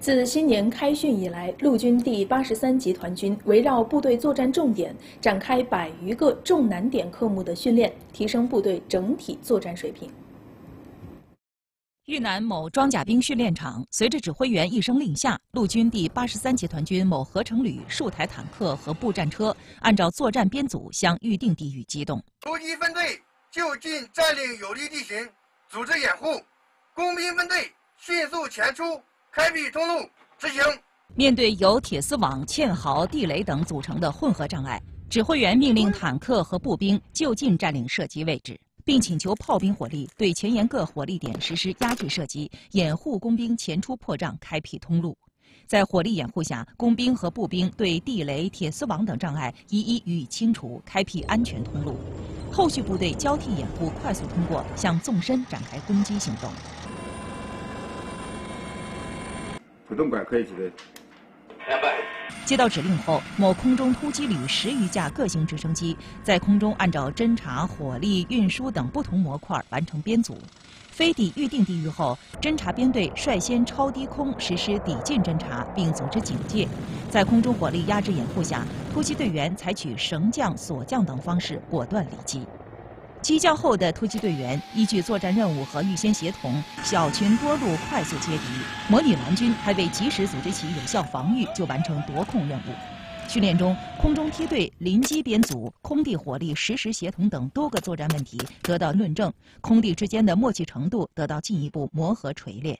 自新年开训以来，陆军第八十三集团军围绕部队作战重点，展开百余个重难点科目的训练，提升部队整体作战水平。豫南某装甲兵训练场，随着指挥员一声令下，陆军第八十三集团军某合成旅数台坦克和步战车，按照作战编组向预定地域机动。突击分队就近占领有利地形，组织掩护；工兵分队迅速前出。开辟通路，执行。面对由铁丝网、堑壕、地雷等组成的混合障碍，指挥员命令坦克和步兵就近占领射击位置，并请求炮兵火力对前沿各火力点实施压制射击，掩护工兵前出破障，开辟通路。在火力掩护下，工兵和步兵对地雷、铁丝网等障碍一一予以清除，开辟安全通路。后续部队交替掩护，快速通过，向纵深展开攻击行动。主动管可以起飞。接到指令后，某空中突击旅十余架各型直升机在空中按照侦察、火力、运输等不同模块完成编组。飞抵预定地域后，侦察编队率先超低空实施抵近侦察，并组织警戒。在空中火力压制掩护下，突击队员采取绳降、索降等方式果断离机。机降后的突击队员依据作战任务和预先协同，小群多路快速接敌，模拟蓝军还未及时组织起有效防御就完成夺控任务。训练中，空中梯队、临机编组、空地火力实时协同等多个作战问题得到论证，空地之间的默契程度得到进一步磨合锤炼。